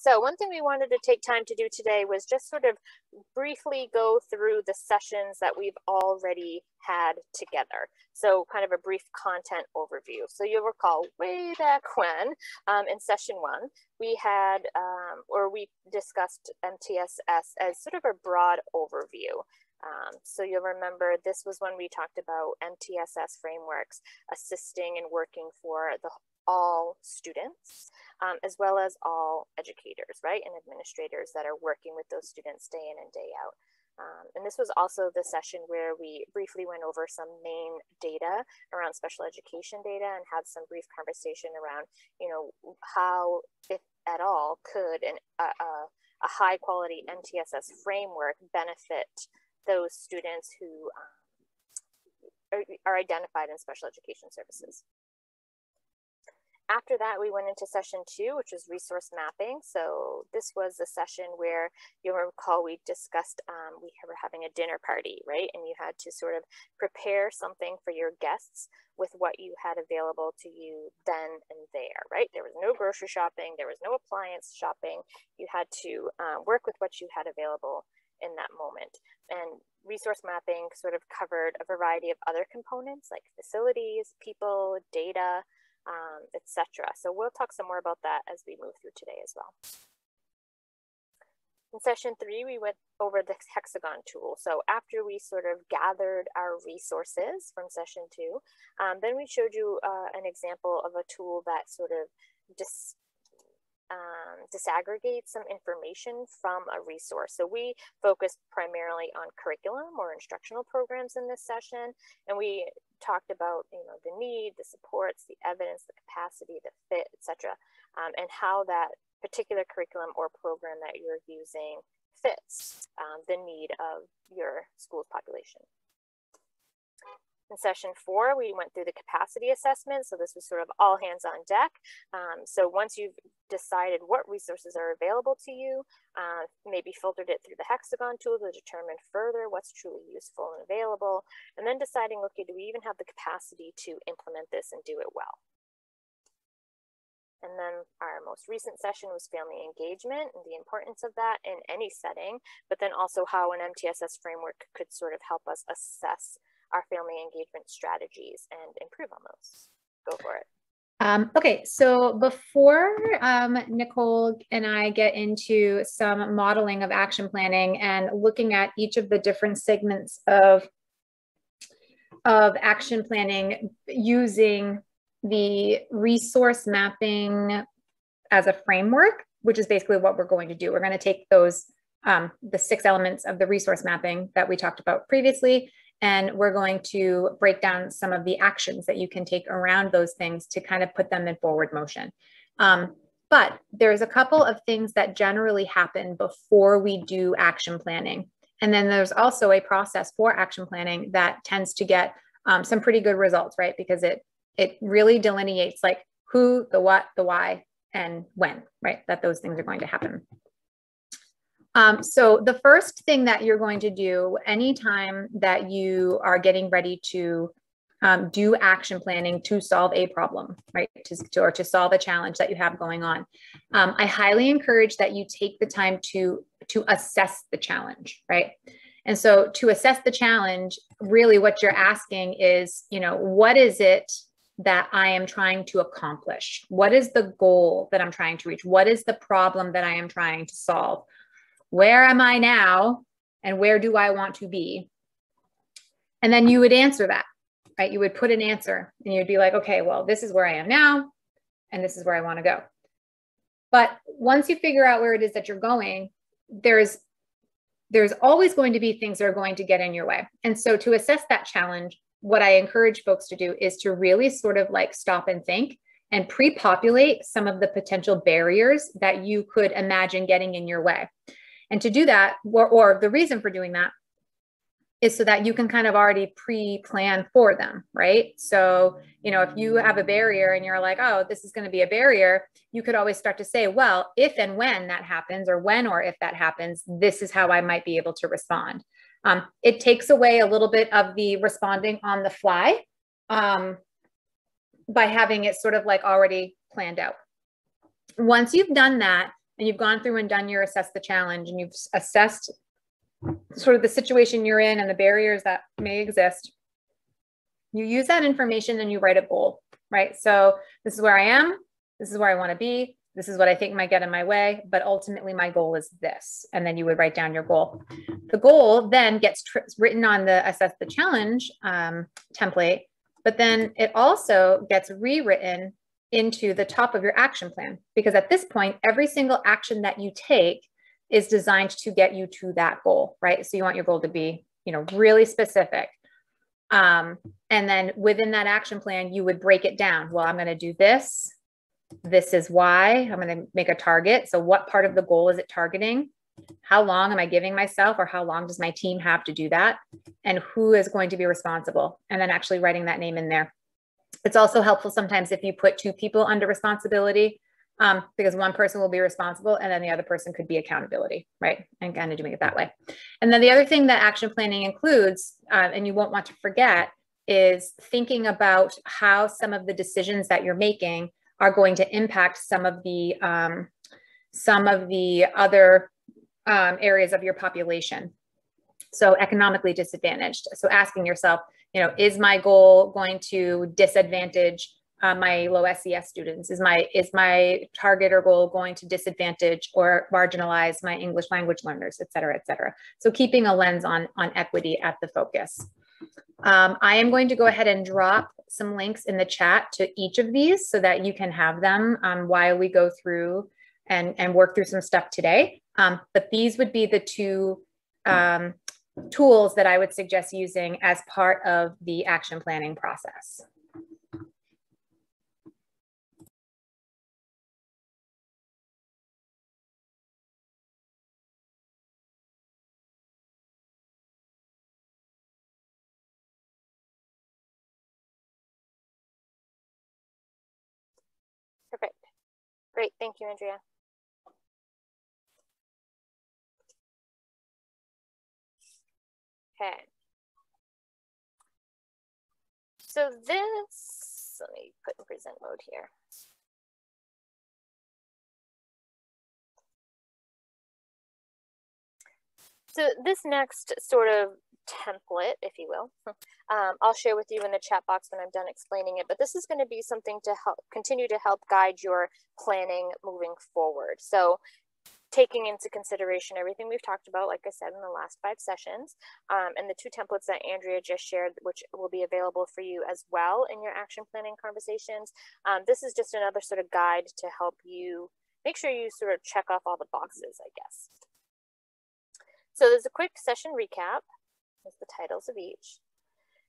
So one thing we wanted to take time to do today was just sort of briefly go through the sessions that we've already had together. So kind of a brief content overview. So you'll recall way back when um, in session one, we had, um, or we discussed MTSS as sort of a broad overview. Um, so you'll remember this was when we talked about MTSS frameworks assisting and working for the all students, um, as well as all educators, right, and administrators that are working with those students day in and day out. Um, and this was also the session where we briefly went over some main data around special education data and had some brief conversation around, you know, how, if at all, could an, a, a high quality MTSS framework benefit those students who um, are, are identified in special education services. After that, we went into session two, which was resource mapping. So this was a session where you'll recall we discussed, um, we were having a dinner party, right? And you had to sort of prepare something for your guests with what you had available to you then and there, right? There was no grocery shopping, there was no appliance shopping. You had to uh, work with what you had available in that moment. And resource mapping sort of covered a variety of other components like facilities, people, data, um, etc. So we'll talk some more about that as we move through today as well. In session three, we went over the hexagon tool. So after we sort of gathered our resources from session two, um, then we showed you uh, an example of a tool that sort of dis um, disaggregate some information from a resource. So we focused primarily on curriculum or instructional programs in this session, and we talked about you know the need, the supports, the evidence, the capacity, the fit, etc., um, and how that particular curriculum or program that you're using fits um, the need of your school's population. In session four, we went through the capacity assessment. So this was sort of all hands on deck. Um, so once you've decided what resources are available to you, uh, maybe filtered it through the hexagon tool to determine further what's truly useful and available, and then deciding, okay, do we even have the capacity to implement this and do it well? And then our most recent session was family engagement and the importance of that in any setting, but then also how an MTSS framework could sort of help us assess our family engagement strategies and improve on those. Go for it. Um, okay, so before um, Nicole and I get into some modeling of action planning and looking at each of the different segments of, of action planning using the resource mapping as a framework, which is basically what we're going to do. We're going to take those, um, the six elements of the resource mapping that we talked about previously, and we're going to break down some of the actions that you can take around those things to kind of put them in forward motion. Um, but there's a couple of things that generally happen before we do action planning. And then there's also a process for action planning that tends to get um, some pretty good results, right? Because it it really delineates like who, the what, the why, and when, right? That those things are going to happen. Um, so the first thing that you're going to do anytime that you are getting ready to um, do action planning to solve a problem, right? To, to, or to solve a challenge that you have going on. Um, I highly encourage that you take the time to, to assess the challenge, right? And so to assess the challenge, really what you're asking is, you know, what is it that I am trying to accomplish? What is the goal that I'm trying to reach? What is the problem that I am trying to solve? Where am I now? And where do I want to be? And then you would answer that, right? You would put an answer and you'd be like, okay, well, this is where I am now, and this is where I want to go. But once you figure out where it is that you're going, there's there's always going to be things that are going to get in your way. And so to assess that challenge, what I encourage folks to do is to really sort of like stop and think and pre-populate some of the potential barriers that you could imagine getting in your way. And to do that, or, or the reason for doing that is so that you can kind of already pre-plan for them, right? So, you know, if you have a barrier and you're like, oh, this is going to be a barrier, you could always start to say, well, if and when that happens, or when or if that happens, this is how I might be able to respond. Um, it takes away a little bit of the responding on the fly um, by having it sort of like already planned out. Once you've done that, and you've gone through and done your assess the challenge and you've assessed sort of the situation you're in and the barriers that may exist, you use that information and you write a goal, right? So this is where I am. This is where I want to be. This is what I think might get in my way, but ultimately my goal is this. And then you would write down your goal. The goal then gets written on the assess the challenge um, template, but then it also gets rewritten into the top of your action plan because at this point, every single action that you take is designed to get you to that goal, right? So you want your goal to be, you know, really specific. Um, and then within that action plan, you would break it down. Well, I'm going to do this. This is why I'm going to make a target. So what part of the goal is it targeting? How long am I giving myself or how long does my team have to do that? And who is going to be responsible? And then actually writing that name in there. It's also helpful sometimes if you put two people under responsibility um, because one person will be responsible and then the other person could be accountability, right? And kind of doing it that way. And then the other thing that action planning includes, uh, and you won't want to forget, is thinking about how some of the decisions that you're making are going to impact some of the um, some of the other um, areas of your population. So economically disadvantaged. So asking yourself, you know, is my goal going to disadvantage uh, my low SES students? Is my is my target or goal going to disadvantage or marginalize my English language learners, et cetera, et cetera? So keeping a lens on, on equity at the focus. Um, I am going to go ahead and drop some links in the chat to each of these so that you can have them um, while we go through and, and work through some stuff today. Um, but these would be the two um, tools that I would suggest using as part of the action planning process. Perfect. Great. Thank you, Andrea. Okay. So this, let me put in present mode here. So this next sort of template, if you will, um, I'll share with you in the chat box when I'm done explaining it, but this is gonna be something to help continue to help guide your planning moving forward. So taking into consideration everything we've talked about, like I said, in the last five sessions, um, and the two templates that Andrea just shared, which will be available for you as well in your action planning conversations. Um, this is just another sort of guide to help you make sure you sort of check off all the boxes, I guess. So there's a quick session recap, there's the titles of each.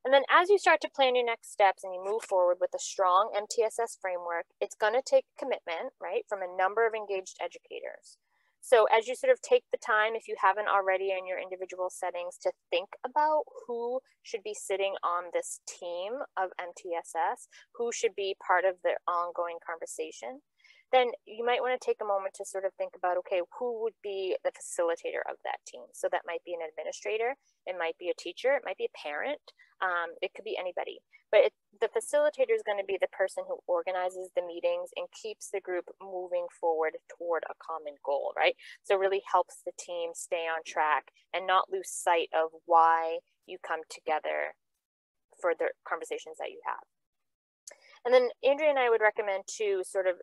And then as you start to plan your next steps and you move forward with a strong MTSS framework, it's going to take commitment, right, from a number of engaged educators. So as you sort of take the time, if you haven't already in your individual settings, to think about who should be sitting on this team of MTSS, who should be part of the ongoing conversation, then you might want to take a moment to sort of think about, okay, who would be the facilitator of that team? So that might be an administrator, it might be a teacher, it might be a parent, um, it could be anybody. But it, the facilitator is going to be the person who organizes the meetings and keeps the group moving forward toward a common goal, right? So really helps the team stay on track and not lose sight of why you come together for the conversations that you have. And then Andrea and I would recommend to sort of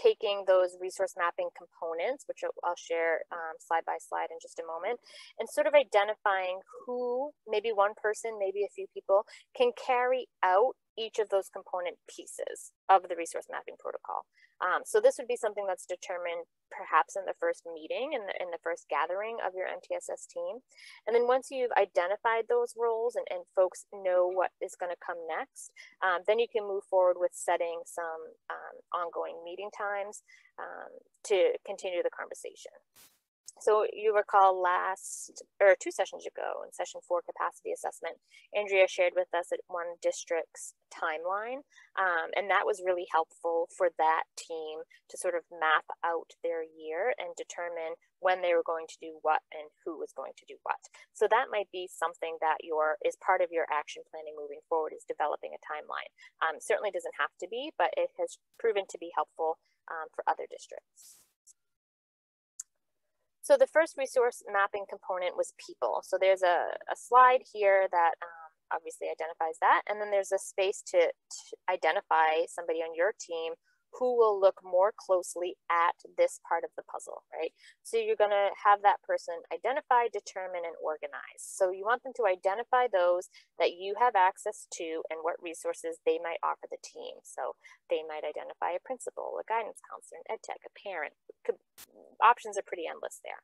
taking those resource mapping components, which I'll share um, slide by slide in just a moment, and sort of identifying who, maybe one person, maybe a few people, can carry out each of those component pieces of the resource mapping protocol. Um, so this would be something that's determined perhaps in the first meeting, in the, in the first gathering of your MTSS team. And then once you've identified those roles and, and folks know what is gonna come next, um, then you can move forward with setting some um, ongoing meeting times um, to continue the conversation. So you recall last or two sessions ago in session four capacity assessment, Andrea shared with us at one district's timeline. Um, and that was really helpful for that team to sort of map out their year and determine when they were going to do what and who was going to do what. So that might be something that your is part of your action planning moving forward is developing a timeline. Um, certainly doesn't have to be, but it has proven to be helpful um, for other districts. So the first resource mapping component was people. So there's a, a slide here that um, obviously identifies that. And then there's a space to, to identify somebody on your team who will look more closely at this part of the puzzle, right? So you're going to have that person identify, determine, and organize. So you want them to identify those that you have access to and what resources they might offer the team. So they might identify a principal, a guidance counselor, an ed tech, a parent. Options are pretty endless there.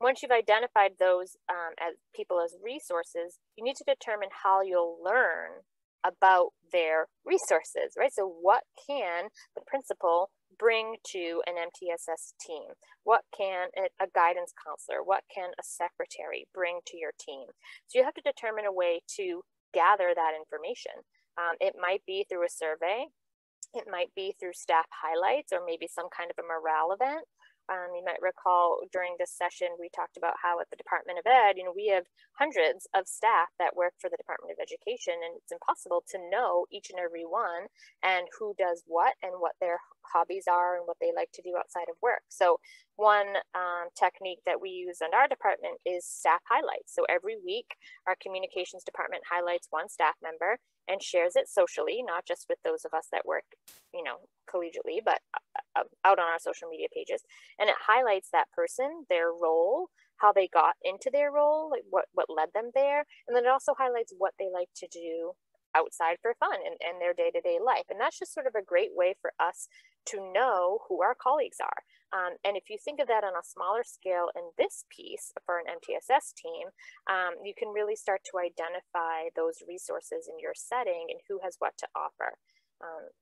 Once you've identified those um, as people as resources, you need to determine how you'll learn about their resources, right? So what can the principal bring to an MTSS team? What can a guidance counselor, what can a secretary bring to your team? So you have to determine a way to gather that information. Um, it might be through a survey, it might be through staff highlights or maybe some kind of a morale event. Um, you might recall during this session, we talked about how at the Department of Ed, you know, we have hundreds of staff that work for the Department of Education, and it's impossible to know each and every one and who does what and what their hobbies are and what they like to do outside of work. So one um, technique that we use in our department is staff highlights. So every week, our communications department highlights one staff member and shares it socially, not just with those of us that work, you know, collegiately, but uh, uh, out on our social media pages. And it highlights that person, their role, how they got into their role, like what, what led them there. And then it also highlights what they like to do outside for fun and, and their day-to-day life. And that's just sort of a great way for us to know who our colleagues are. Um, and if you think of that on a smaller scale in this piece for an MTSS team, um, you can really start to identify those resources in your setting and who has what to offer. Um,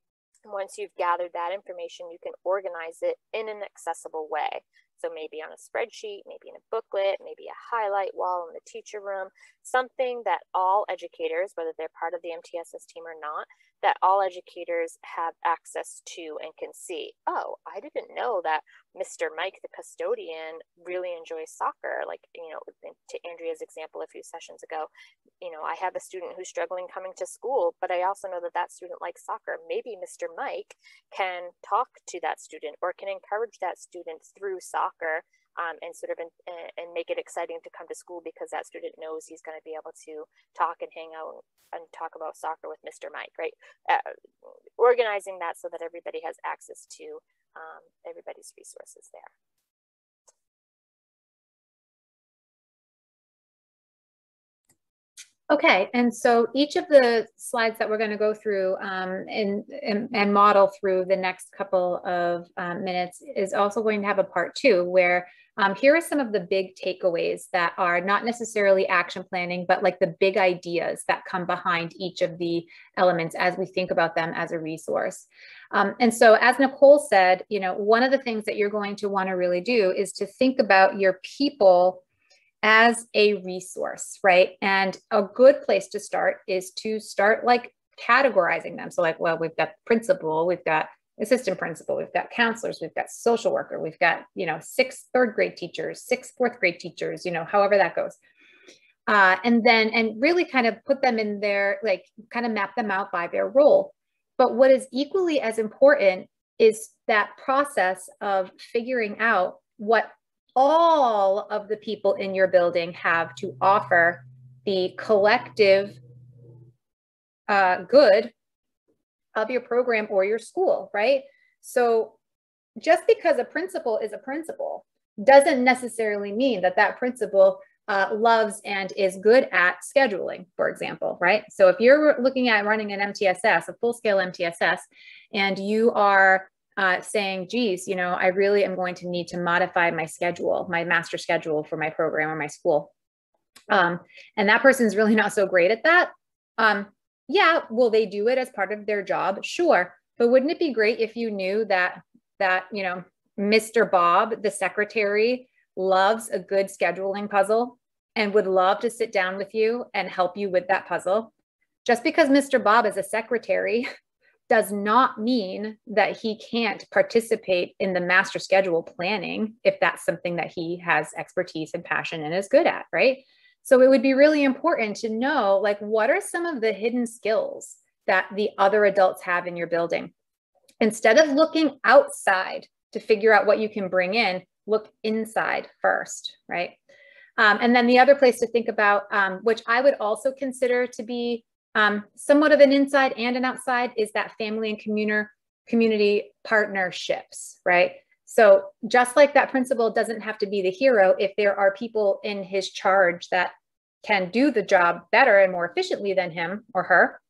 once you've gathered that information, you can organize it in an accessible way. So maybe on a spreadsheet, maybe in a booklet, maybe a highlight wall in the teacher room, something that all educators, whether they're part of the MTSS team or not, that all educators have access to and can see. Oh, I didn't know that Mr. Mike, the custodian, really enjoys soccer. Like, you know, to Andrea's example a few sessions ago, you know, I have a student who's struggling coming to school, but I also know that that student likes soccer. Maybe Mr. Mike can talk to that student or can encourage that student through soccer um, and sort of in, and make it exciting to come to school because that student knows he's going to be able to talk and hang out and talk about soccer with Mr. Mike, right? Uh, organizing that so that everybody has access to um, everybody's resources there. Okay, and so each of the slides that we're going to go through um, and, and, model through the next couple of um, minutes is also going to have a part two where um, here are some of the big takeaways that are not necessarily action planning, but like the big ideas that come behind each of the elements as we think about them as a resource. Um, and so as Nicole said, you know, one of the things that you're going to want to really do is to think about your people as a resource, right? And a good place to start is to start like categorizing them. So like, well, we've got principal, we've got assistant principal, we've got counselors, we've got social worker, we've got, you know, six third grade teachers, six fourth grade teachers, you know, however that goes. Uh, and then, and really kind of put them in there, like kind of map them out by their role. But what is equally as important is that process of figuring out what all of the people in your building have to offer the collective uh, good of your program or your school, right? So just because a principal is a principal doesn't necessarily mean that that principal uh, loves and is good at scheduling, for example, right? So if you're looking at running an MTSS, a full scale MTSS, and you are uh, saying, geez, you know, I really am going to need to modify my schedule, my master schedule for my program or my school. Um, and that person's really not so great at that. Um, yeah, will they do it as part of their job? Sure. But wouldn't it be great if you knew that, that, you know, Mr. Bob, the secretary, loves a good scheduling puzzle and would love to sit down with you and help you with that puzzle? Just because Mr. Bob is a secretary does not mean that he can't participate in the master schedule planning if that's something that he has expertise and passion and is good at, right? So it would be really important to know like what are some of the hidden skills that the other adults have in your building? Instead of looking outside to figure out what you can bring in, look inside first, right? Um, and then the other place to think about, um, which I would also consider to be um, somewhat of an inside and an outside, is that family and community community partnerships, right? So just like that principal doesn't have to be the hero, if there are people in his charge that can do the job better and more efficiently than him or her,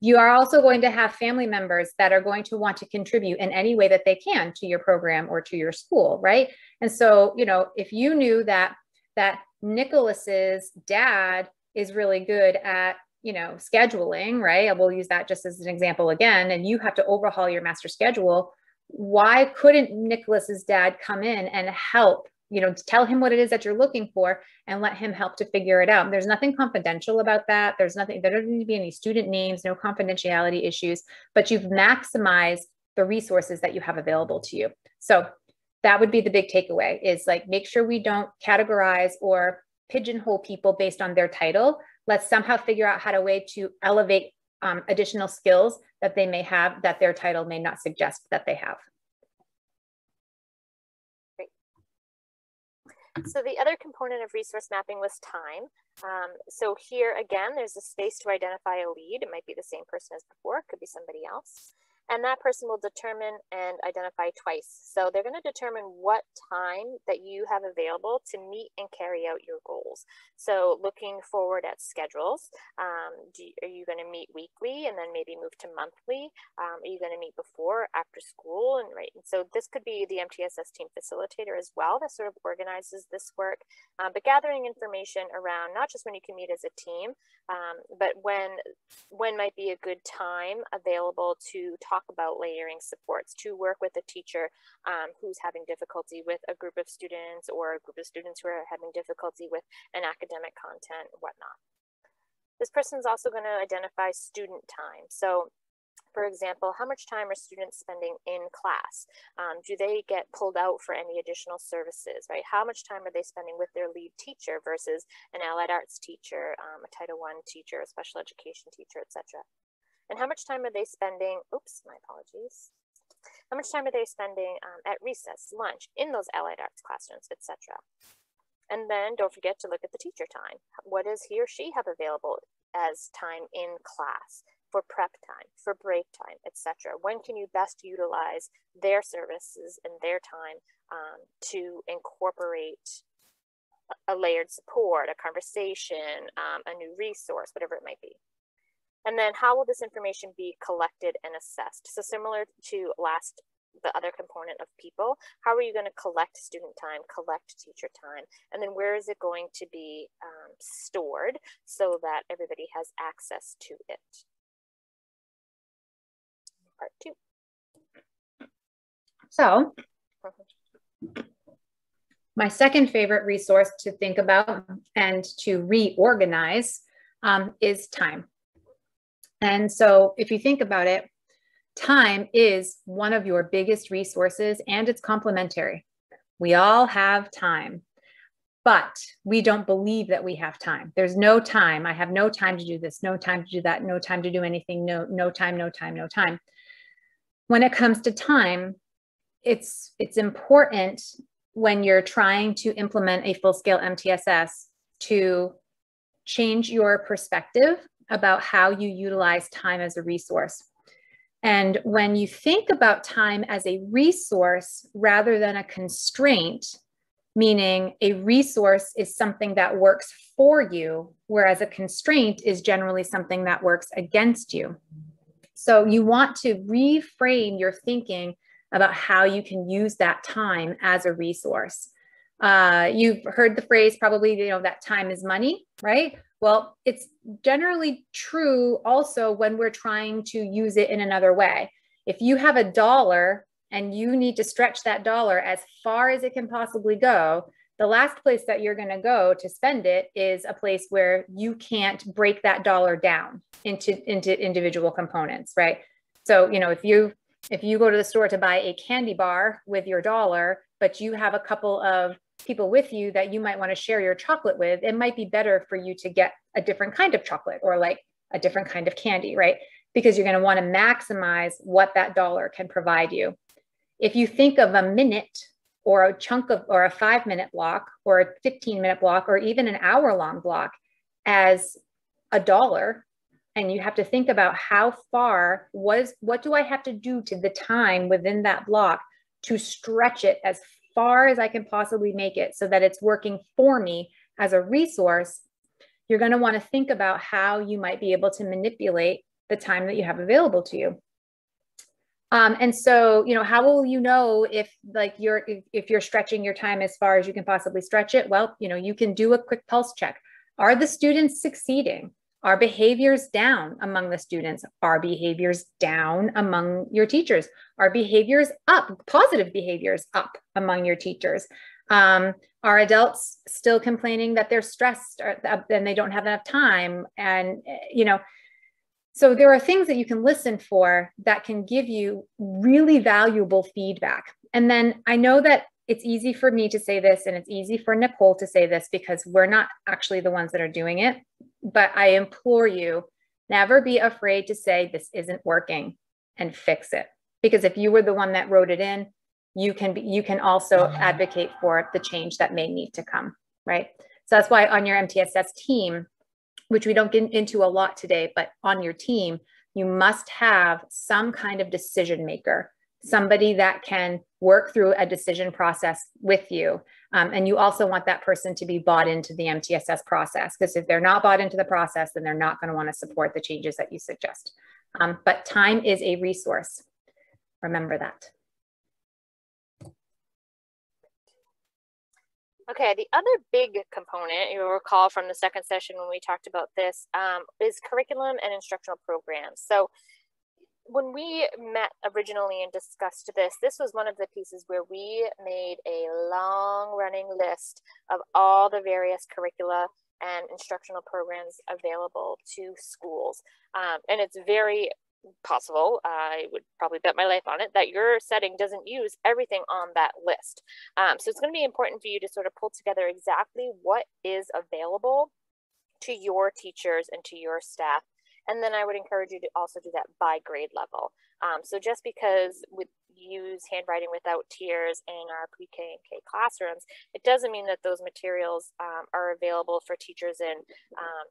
you are also going to have family members that are going to want to contribute in any way that they can to your program or to your school, right? And so, you know, if you knew that that Nicholas's dad is really good at you know scheduling right? We'll use that just as an example again and you have to overhaul your master schedule. Why couldn't nicholas's dad come in and help you know tell him what it is that you're looking for and let him help to figure it out? There's nothing confidential about that. There's nothing there doesn't need to be any student names no confidentiality issues but you've maximized the resources that you have available to you. So that would be the big takeaway is like make sure we don't categorize or pigeonhole people based on their title let's somehow figure out how to way to elevate um, additional skills that they may have that their title may not suggest that they have Great. So the other component of resource mapping was time. Um, so here again, there's a space to identify a lead. It might be the same person as before, it could be somebody else and that person will determine and identify twice. So they're going to determine what time that you have available to meet and carry out your goals. So looking forward at schedules, um, are you going to meet weekly and then maybe move to monthly? Um, are you going to meet before, after school? And right, and so this could be the MTSS team facilitator as well that sort of organizes this work, um, but gathering information around not just when you can meet as a team, um, but when when might be a good time available to talk talk about layering supports to work with a teacher um, who's having difficulty with a group of students or a group of students who are having difficulty with an academic content and whatnot. This person is also going to identify student time. So for example, how much time are students spending in class? Um, do they get pulled out for any additional services, right? How much time are they spending with their lead teacher versus an allied arts teacher, um, a Title I teacher, a special education teacher, etc. And how much time are they spending? Oops, my apologies. How much time are they spending um, at recess, lunch, in those allied arts classrooms, etc. And then don't forget to look at the teacher time. What does he or she have available as time in class? for prep time, for break time, etc. When can you best utilize their services and their time um, to incorporate a layered support, a conversation, um, a new resource, whatever it might be. And then how will this information be collected and assessed? So similar to last, the other component of people, how are you going to collect student time, collect teacher time, and then where is it going to be um, stored so that everybody has access to it? Part two. So my second favorite resource to think about and to reorganize um, is time. And so if you think about it, time is one of your biggest resources and it's complementary. We all have time, but we don't believe that we have time. There's no time. I have no time to do this, no time to do that, no time to do anything, no, no time, no time, no time. When it comes to time, it's it's important when you're trying to implement a full-scale MTSS to change your perspective about how you utilize time as a resource. And when you think about time as a resource rather than a constraint, meaning a resource is something that works for you, whereas a constraint is generally something that works against you. So you want to reframe your thinking about how you can use that time as a resource. Uh, you've heard the phrase probably, you know, that time is money, right? Well, it's generally true also when we're trying to use it in another way. If you have a dollar and you need to stretch that dollar as far as it can possibly go, the last place that you're going to go to spend it is a place where you can't break that dollar down into into individual components, right? So, you know, if you if you go to the store to buy a candy bar with your dollar, but you have a couple of people with you that you might want to share your chocolate with, it might be better for you to get a different kind of chocolate or like a different kind of candy, right? Because you're going to want to maximize what that dollar can provide you. If you think of a minute or a chunk of, or a five minute block or a 15 minute block or even an hour long block as a dollar and you have to think about how far was what do I have to do to the time within that block to stretch it as far as I can possibly make it so that it's working for me as a resource. You're going to want to think about how you might be able to manipulate the time that you have available to you. Um, and so, you know, how will you know if like you're if, if you're stretching your time as far as you can possibly stretch it? Well, you know, you can do a quick pulse check. Are the students succeeding? Are behaviors down among the students? Are behaviors down among your teachers? Are behaviors up, positive behaviors up among your teachers? Um, are adults still complaining that they're stressed or, and they don't have enough time? And, you know, so there are things that you can listen for that can give you really valuable feedback. And then I know that it's easy for me to say this and it's easy for Nicole to say this because we're not actually the ones that are doing it. But I implore you never be afraid to say this isn't working and fix it. Because if you were the one that wrote it in, you can be, you can also mm-hmm. advocate for the change that may need to come, right? So that's why on your MTSS team, which we don't get into a lot today, but on your team, you must have some kind of decision maker somebody that can work through a decision process with you. Um, and you also want that person to be bought into the MTSS process because if they're not bought into the process, then they're not going to want to support the changes that you suggest. Um, but time is a resource. Remember that. Okay, the other big component you'll recall from the second session when we talked about this um, is curriculum and instructional programs. So when we met originally and discussed this, this was one of the pieces where we made a long running list of all the various curricula and instructional programs available to schools. Um, and it's very possible, I would probably bet my life on it, that your setting doesn't use everything on that list. Um, so it's going to be important for you to sort of pull together exactly what is available to your teachers and to your staff and then I would encourage you to also do that by grade level. Um, so just because we use handwriting without tears in our pre-K and K classrooms, it doesn't mean that those materials um, are available for teachers in um,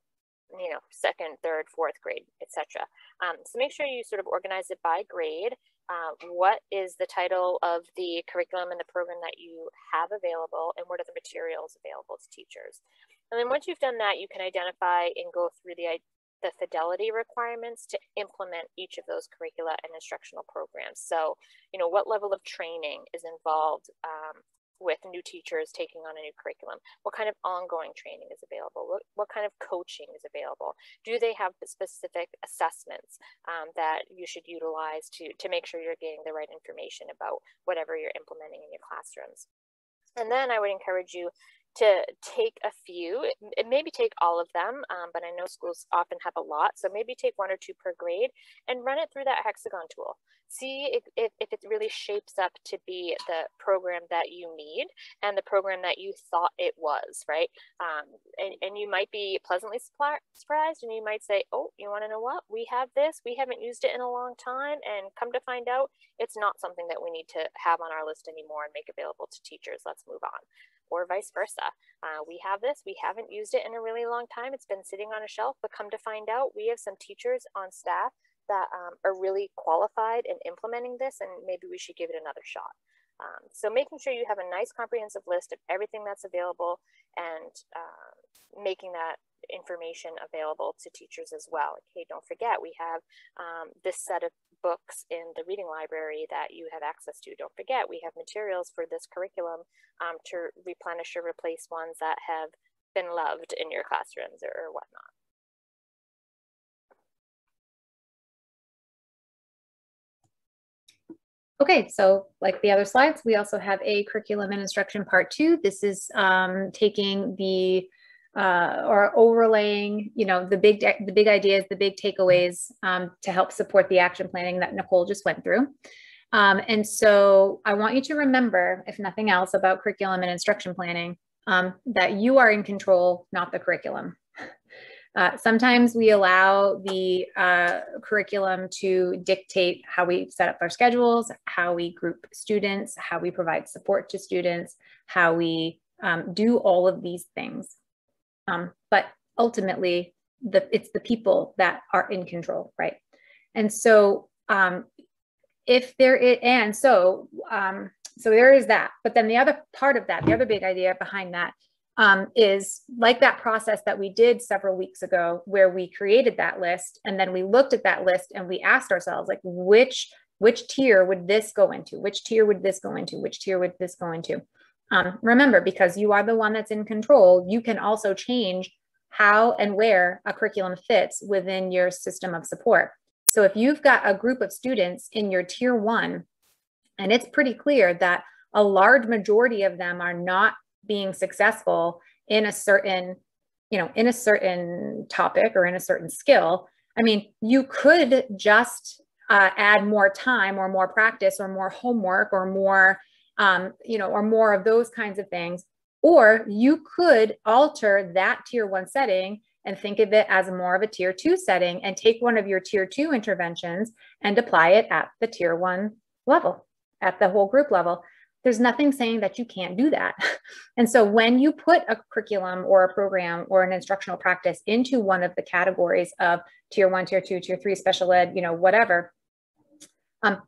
you know, second, third, fourth grade, etc. Um, so make sure you sort of organize it by grade. Uh, what is the title of the curriculum and the program that you have available, and what are the materials available to teachers? And then once you've done that, you can identify and go through the the fidelity requirements to implement each of those curricula and instructional programs. So, you know, what level of training is involved um, with new teachers taking on a new curriculum? What kind of ongoing training is available? What, what kind of coaching is available? Do they have specific assessments um, that you should utilize to, to make sure you're getting the right information about whatever you're implementing in your classrooms? And then I would encourage you to take a few, and maybe take all of them, um, but I know schools often have a lot. So maybe take one or two per grade and run it through that hexagon tool. See if, if, it really shapes up to be the program that you need and the program that you thought it was, right? Um, and, and you might be pleasantly surprised and you might say, oh, you want to know what? We have this, we haven't used it in a long time. And come to find out, it's not something that we need to have on our list anymore and make available to teachers. Let's move on or vice versa. Uh, we have this, we haven't used it in a really long time. It's been sitting on a shelf, but come to find out, we have some teachers on staff that um, are really qualified in implementing this, and maybe we should give it another shot. Um, so making sure you have a nice comprehensive list of everything that's available and uh, making that information available to teachers as well. Okay, don't forget we have um, this set of books in the reading library that you have access to. Don't forget we have materials for this curriculum um, to replenish or replace ones that have been loved in your classrooms or, or whatnot. Okay, so like the other slides, we also have a curriculum and instruction part two. This is um, taking the uh, or overlaying, you know, the big the big ideas, the big takeaways um, to help support the action planning that Nicole just went through. Um, and so I want you to remember, if nothing else, about curriculum and instruction planning, um, that you are in control, not the curriculum. Uh, sometimes we allow the uh, curriculum to dictate how we set up our schedules, how we group students, how we provide support to students, how we um, do all of these things. Um, but ultimately, the, it's the people that are in control, right? And so um, if there is, and so, um, so there is that. But then the other part of that, the other big idea behind that um, is like that process that we did several weeks ago where we created that list and then we looked at that list and we asked ourselves like which which tier would this go into which tier would this go into which tier would this go into um, remember because you are the one that's in control you can also change how and where a curriculum fits within your system of support. So if you've got a group of students in your tier one and it's pretty clear that a large majority of them are not being successful in a certain you know in a certain topic or in a certain skill i mean you could just uh, add more time or more practice or more homework or more um, you know or more of those kinds of things or you could alter that tier one setting and think of it as more of a tier two setting and take one of your tier two interventions and apply it at the tier one level at the whole group level there's nothing saying that you can't do that. And so when you put a curriculum or a program or an instructional practice into one of the categories of tier one, tier two, tier three, special ed, you know, whatever, um,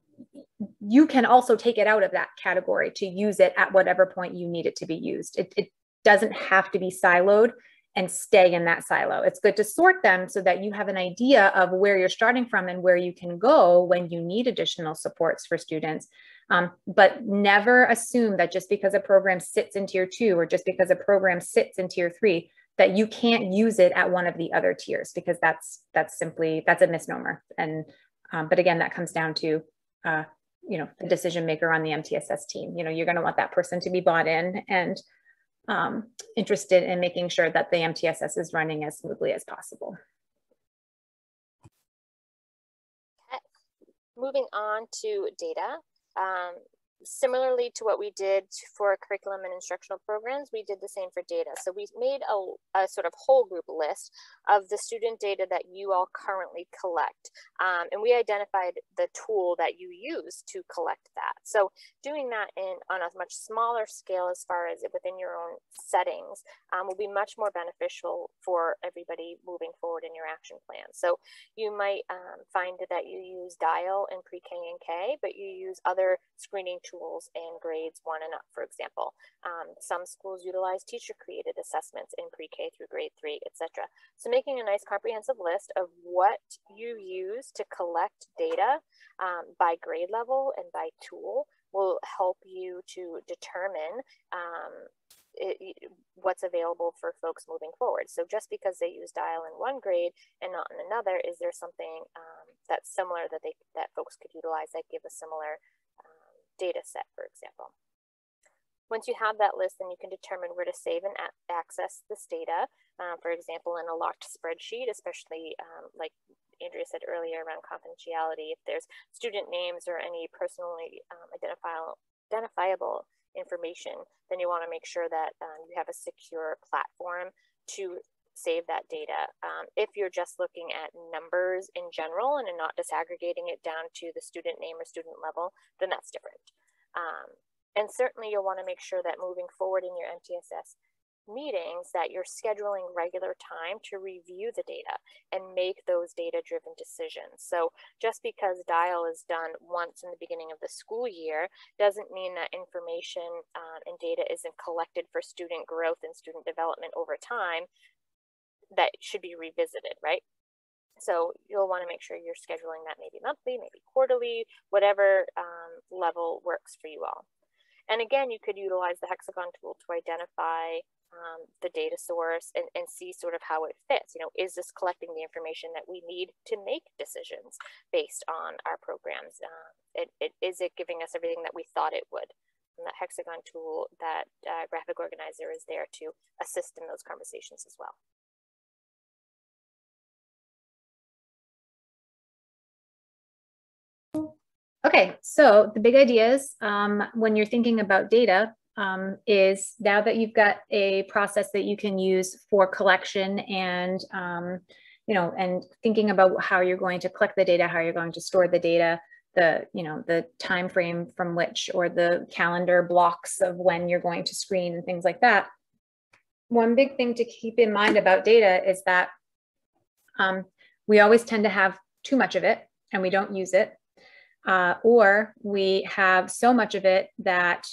you can also take it out of that category to use it at whatever point you need it to be used. It, it doesn't have to be siloed and stay in that silo. It's good to sort them so that you have an idea of where you're starting from and where you can go when you need additional supports for students. Um, but never assume that just because a program sits in tier two or just because a program sits in tier three, that you can't use it at one of the other tiers because that's that's simply that's a misnomer. And um, but again, that comes down to uh, you know the decision maker on the MTSS team. You know, you're going to want that person to be bought in and um, interested in making sure that the MTSS is running as smoothly as possible. Moving on to data. Um, similarly to what we did for curriculum and instructional programs, we did the same for data. So we made a, a sort of whole group list of the student data that you all currently collect. Um, and we identified the tool that you use to collect that. So doing that in on a much smaller scale as far as within your own settings um, will be much more beneficial for everybody moving forward in your action plan. So you might um, find that you use DIAL in pre-K and K, but you use other screening tools in grades one and up, for example. Um, some schools utilize teacher created assessments in pre-K through grade three, etc. So making a nice comprehensive list of what you use to collect data um, by grade level and by tool will help you to determine um, it, what's available for folks moving forward. So just because they use DIAL in one grade and not in another, is there something um, that's similar that they that folks could utilize that give a similar data set, for example. Once you have that list, then you can determine where to save and access this data. Um, for example, in a locked spreadsheet, especially um, like Andrea said earlier around confidentiality, if there's student names or any personally um, identifiable, identifiable information, then you want to make sure that um, you have a secure platform to save that data. Um, if you're just looking at numbers in general and not disaggregating it down to the student name or student level, then that's different. Um, and certainly you'll want to make sure that moving forward in your MTSS meetings that you're scheduling regular time to review the data and make those data driven decisions. So just because DIAL is done once in the beginning of the school year doesn't mean that information um, and data isn't collected for student growth and student development over time that should be revisited, right? So you'll want to make sure you're scheduling that maybe monthly, maybe quarterly, whatever um, level works for you all. And again, you could utilize the hexagon tool to identify um, the data source and, and see sort of how it fits. You know, is this collecting the information that we need to make decisions based on our programs? Uh, it, it, is it giving us everything that we thought it would? And that hexagon tool, that uh, graphic organizer is there to assist in those conversations as well. Okay, so the big ideas um, when you're thinking about data, um, is now that you've got a process that you can use for collection and um, you know and thinking about how you're going to collect the data how you're going to store the data the you know the time frame from which or the calendar blocks of when you're going to screen and things like that one big thing to keep in mind about data is that um, we always tend to have too much of it and we don't use it uh, or we have so much of it that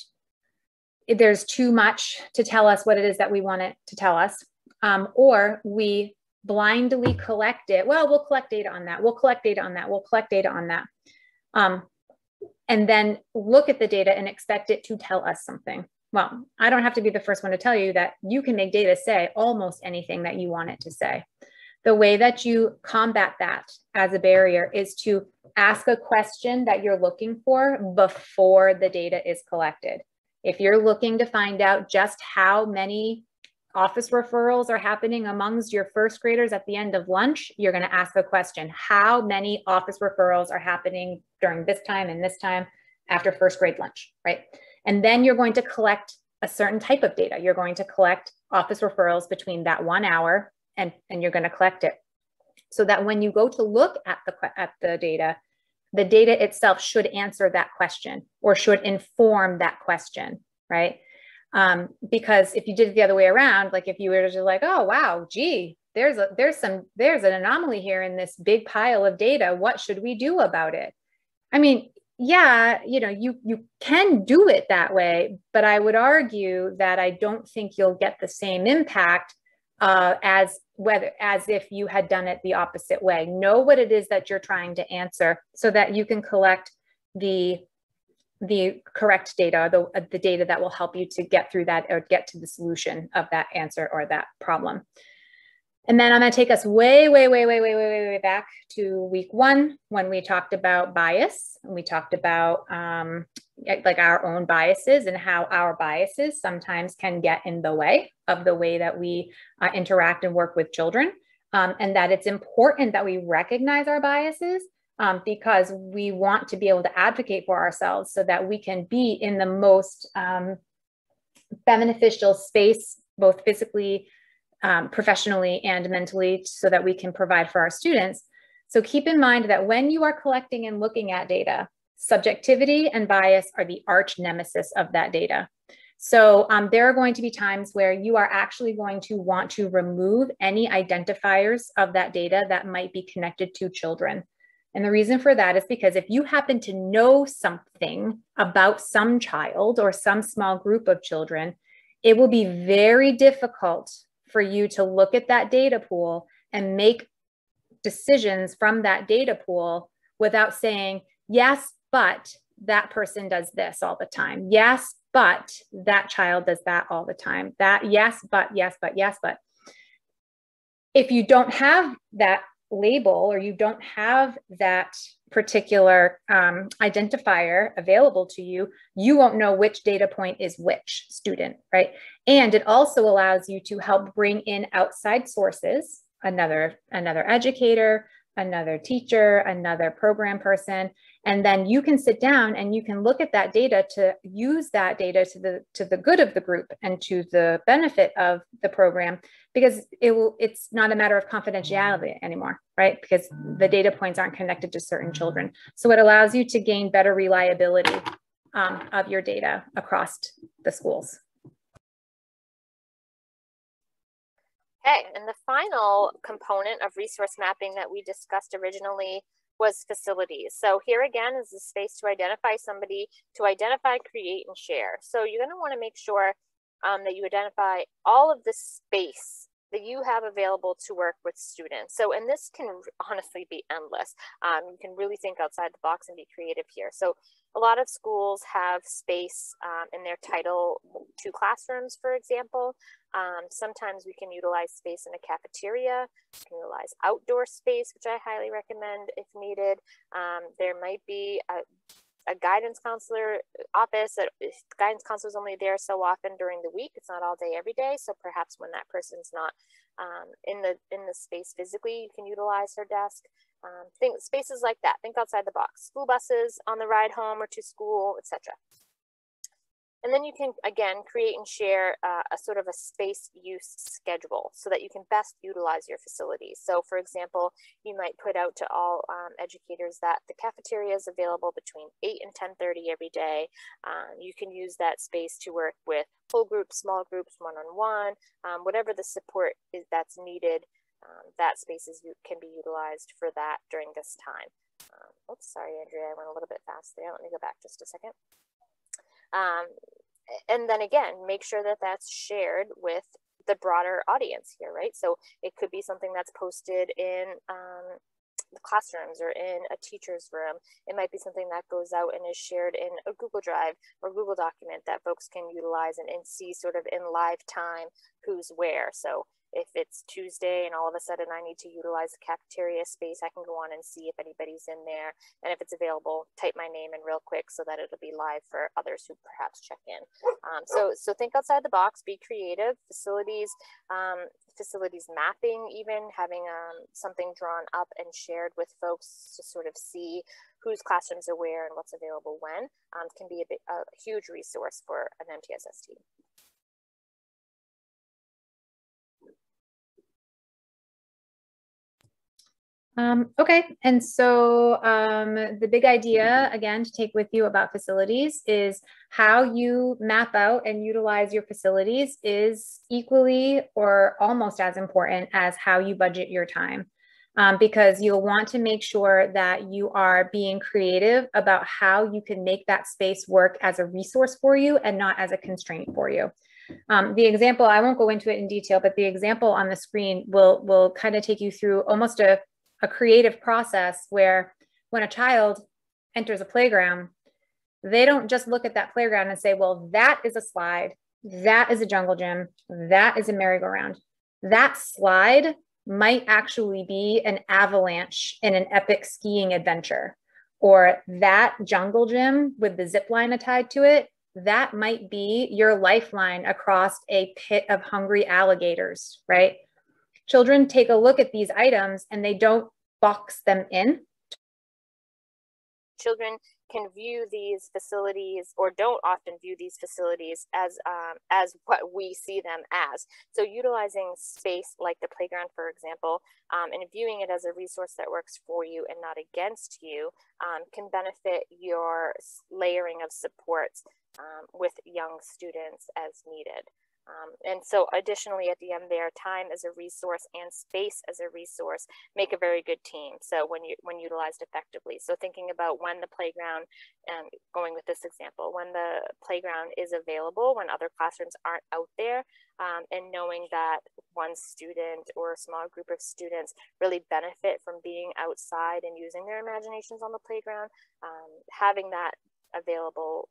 there's too much to tell us what it is that we want it to tell us. Um, or we blindly collect it. Well we'll collect data on that. We'll collect data on that. We'll collect data on that. Um, and then look at the data and expect it to tell us something. Well i don't have to be the first one to tell you that you can make data say almost anything that you want it to say the way that you combat that as a barrier is to ask a question that you're looking for before the data is collected. If you're looking to find out just how many office referrals are happening amongst your first graders at the end of lunch, you're going to ask the question, how many office referrals are happening during this time and this time after first grade lunch, right? And then you're going to collect a certain type of data. You're going to collect office referrals between that one hour and, and you're going to collect it. So that when you go to look at the, at the data, the data itself should answer that question or should inform that question, right? Um, because if you did it the other way around, like if you were just like, oh wow, gee, there's a there's some there's an anomaly here in this big pile of data. What should we do about it? I mean, yeah, you know, you you can do it that way, but I would argue that I don't think you'll get the same impact uh, as whether as if you had done it the opposite way. Know what it is that you're trying to answer so that you can collect the the correct data, the, uh, the data that will help you to get through that or get to the solution of that answer or that problem. And then I'm going to take us way, way, way, way, way, way, way, way back to week one when we talked about bias and we talked about um, like our own biases and how our biases sometimes can get in the way of the way that we uh, interact and work with children. Um, and that it's important that we recognize our biases um, because we want to be able to advocate for ourselves so that we can be in the most um, beneficial space, both physically, um, professionally, and mentally, so that we can provide for our students. So keep in mind that when you are collecting and looking at data, Subjectivity and bias are the arch nemesis of that data. So um, there are going to be times where you are actually going to want to remove any identifiers of that data that might be connected to children. And the reason for that is because if you happen to know something about some child or some small group of children, it will be very difficult for you to look at that data pool and make decisions from that data pool without saying, yes, but that person does this all the time. Yes, but that child does that all the time. That, yes, but, yes, but, yes, but. If you don't have that label or you don't have that particular um, identifier available to you, you won't know which data point is which student, right? And it also allows you to help bring in outside sources, another, another educator, another teacher, another program person, and then you can sit down and you can look at that data to use that data to the to the good of the group and to the benefit of the program because it will it's not a matter of confidentiality anymore right? Because the data points aren't connected to certain children. So it allows you to gain better reliability um, of your data across the schools. Okay, and the final component of resource mapping that we discussed originally was facilities. So here again is the space to identify somebody, to identify, create, and share. So you're gonna wanna make sure um, that you identify all of the space that you have available to work with students. So, and this can honestly be endless. Um, you can really think outside the box and be creative here. So a lot of schools have space um, in their Title II classrooms, for example. Um, sometimes we can utilize space in a cafeteria, we can utilize outdoor space, which I highly recommend if needed. Um, there might be a a guidance counselor office that guidance counselor is only there so often during the week it's not all day every day so perhaps when that person's not um, in the in the space physically you can utilize her desk um, think spaces like that think outside the box school buses on the ride home or to school etc And then you can, again, create and share uh, a sort of a space use schedule so that you can best utilize your facilities. So for example, you might put out to all um, educators that the cafeteria is available between 8 and 10.30 every day. Um, you can use that space to work with full groups, small groups, one-on-one, -on -one, um, whatever the support is that's needed um, that space is, can be utilized for that during this time. Um, oops, sorry, Andrea, I went a little bit fast there. Let me go back just a second. Um, and then again, make sure that that's shared with the broader audience here, right? So it could be something that's posted in um, the classrooms or in a teacher's room. It might be something that goes out and is shared in a Google Drive or Google document that folks can utilize and, and see sort of in live time who's where. So if it's Tuesday and all of a sudden I need to utilize the cafeteria space, I can go on and see if anybody's in there. And if it's available, type my name in real quick so that it'll be live for others who perhaps check in. Um, so, so think outside the box, be creative. Facilities, um, facilities mapping, even having um, something drawn up and shared with folks to sort of see whose classrooms are where and what's available when um, can be a, bit, a huge resource for an MTSS team. Um, okay, and so um, the big idea, again, to take with you about facilities is how you map out and utilize your facilities is equally or almost as important as how you budget your time. Um, because you'll want to make sure that you are being creative about how you can make that space work as a resource for you and not as a constraint for you. Um, the example, I won't go into it in detail, but the example on the screen will, will kind of take you through almost a a creative process where when a child enters a playground, they don't just look at that playground and say, well, that is a slide, that is a jungle gym, that is a merry-go-round. That slide might actually be an avalanche in an epic skiing adventure. Or that jungle gym with the zip line tied to it, that might be your lifeline across a pit of hungry alligators, right? Children take a look at these items and they don't box them in. Children can view these facilities or don't often view these facilities as um, as what we see them as. So utilizing space like the playground, for example, um, and viewing it as a resource that works for you and not against you um, can benefit your layering of supports um, with young students as needed. Um, and so additionally at the end there, time as a resource and space as a resource make a very good team. So when you when utilized effectively. So thinking about when the playground and going with this example, when the playground is available, when other classrooms aren't out there, um, and knowing that one student or a small group of students really benefit from being outside and using their imaginations on the playground, um, having that available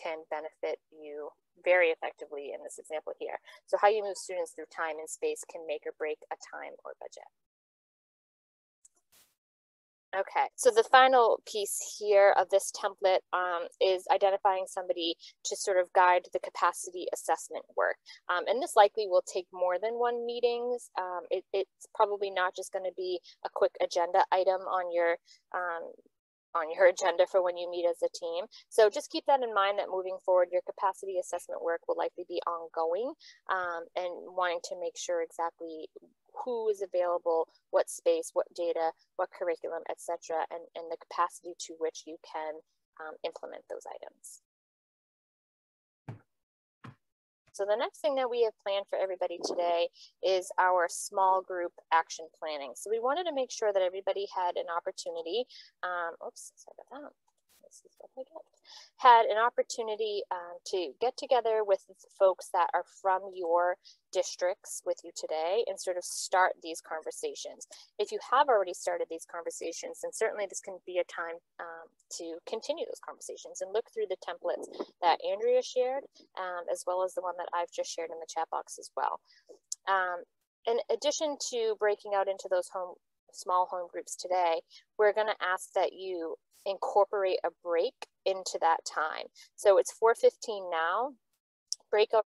can benefit you very effectively in this example here. So how you move students through time and space can make or break a time or budget. Okay, so the final piece here of this template um, is identifying somebody to sort of guide the capacity assessment work. Um, and this likely will take more than one meetings. Um, it, it's probably not just going to be a quick agenda item on your um, on your agenda for when you meet as a team. So just keep that in mind that moving forward, your capacity assessment work will likely be ongoing um, and wanting to make sure exactly who is available, what space, what data, what curriculum, etc., and, and the capacity to which you can um, implement those items. So the next thing that we have planned for everybody today is our small group action planning. So we wanted to make sure that everybody had an opportunity. Um, oops, sorry about that this is what I get, had an opportunity um, to get together with folks that are from your districts with you today and sort of start these conversations. If you have already started these conversations, then certainly this can be a time um, to continue those conversations and look through the templates that Andrea shared, um, as well as the one that I've just shared in the chat box as well. Um, in addition to breaking out into those home small home groups today, we're going to ask that you incorporate a break into that time. So it's 4.15 now. Breakout